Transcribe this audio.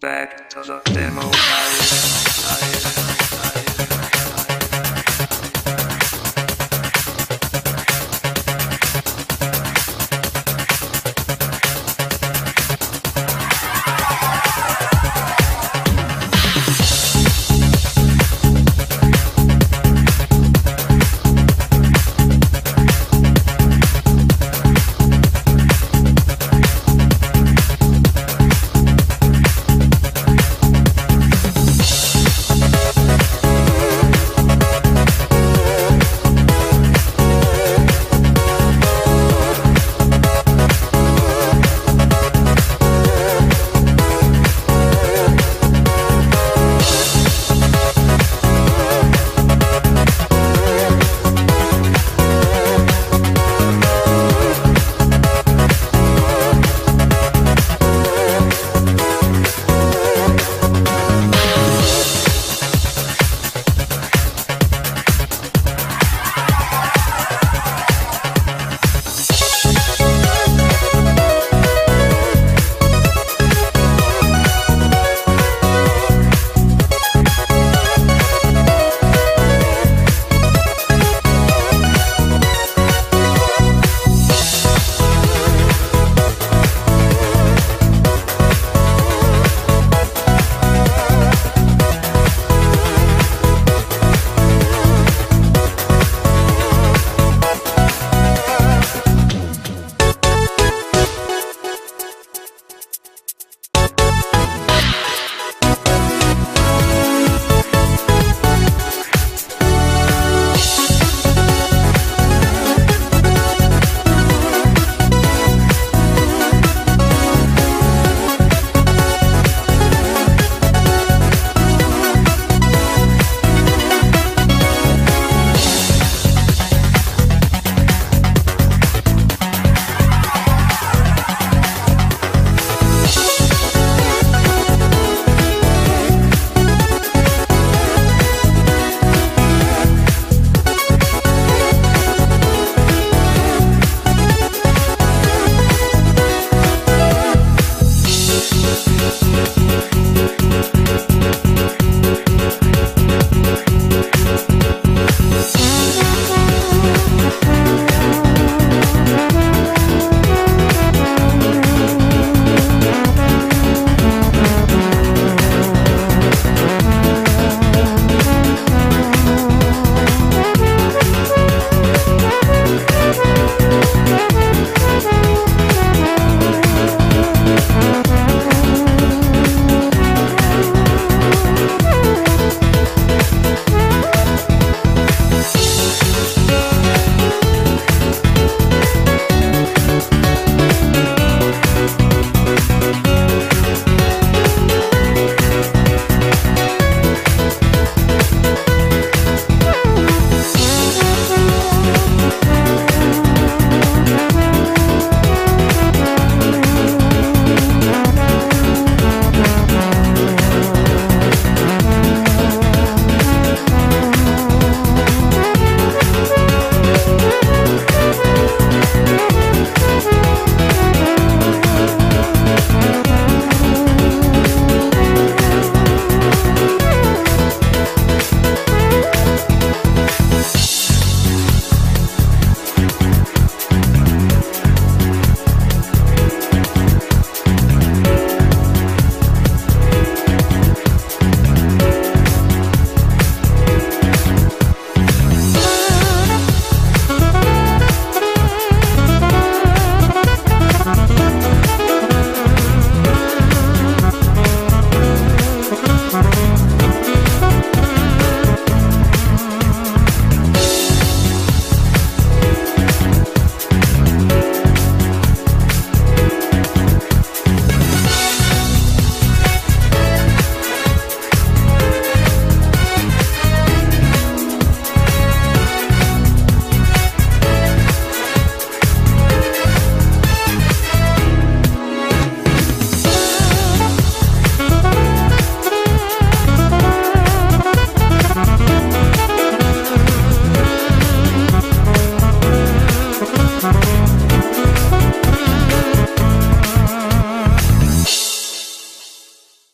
Back to the demo. Thank